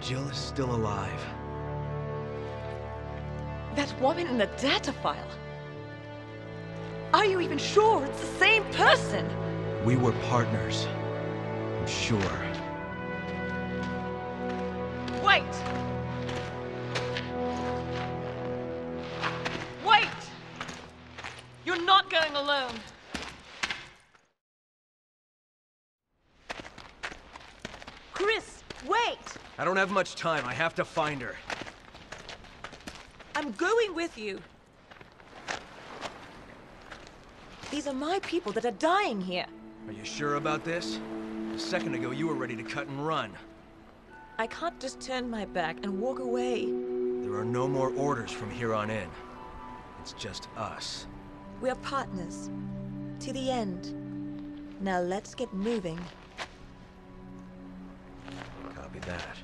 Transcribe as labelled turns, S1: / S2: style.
S1: Jill is still alive.
S2: That woman in the data file? Are you even sure it's the same person?
S1: We were partners. I'm sure.
S2: Wait! Wait! You're not going alone. Chris, wait!
S1: I don't have much time. I have to find her.
S2: I'm going with you. These are my people that are dying here.
S1: Are you sure about this? A second ago, you were ready to cut and run.
S2: I can't just turn my back and walk away.
S1: There are no more orders from here on in. It's just us.
S2: We are partners. To the end. Now let's get moving.
S1: Copy that.